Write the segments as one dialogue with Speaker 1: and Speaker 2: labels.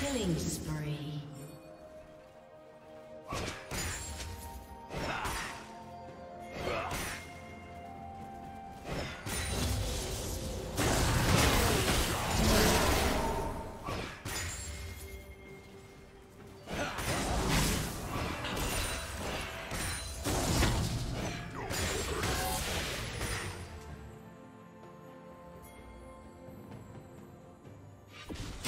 Speaker 1: Killing spree. Dominating.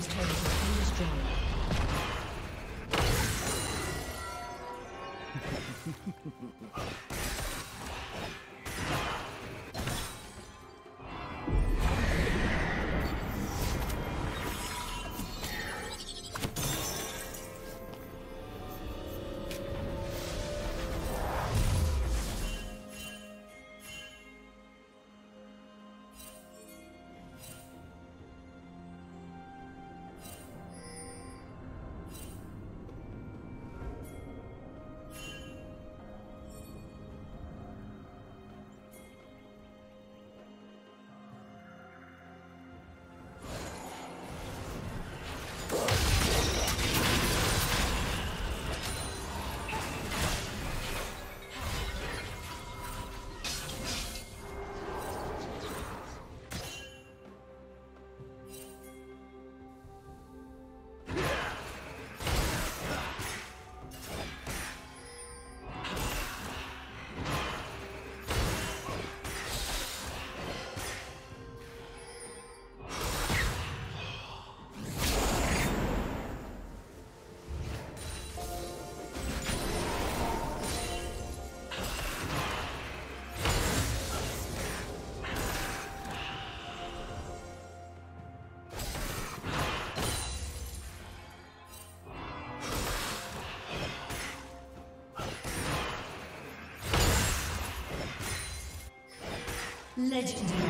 Speaker 1: Team's turret Legendary.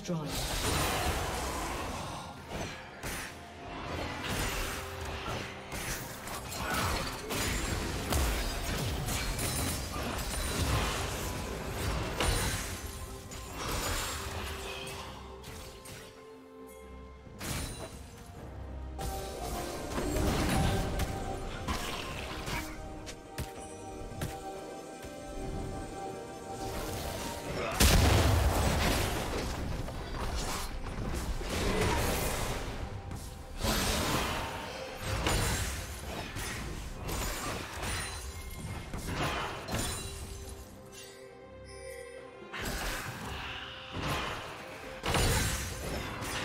Speaker 1: Destroyed.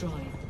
Speaker 1: Destroyed.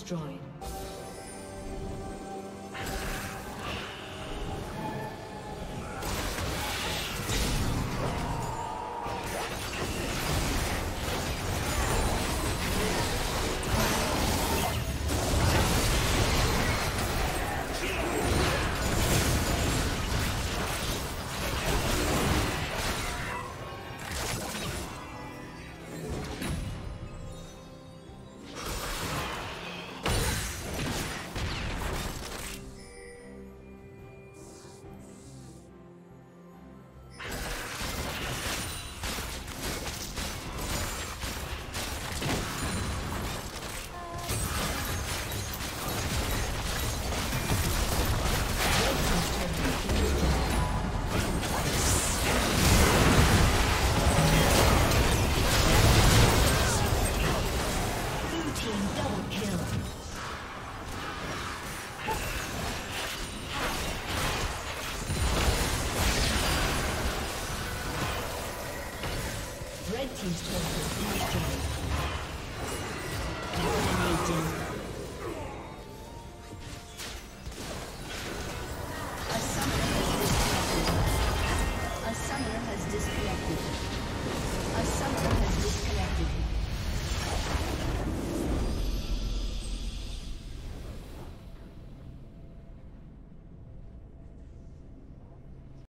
Speaker 1: destroyed.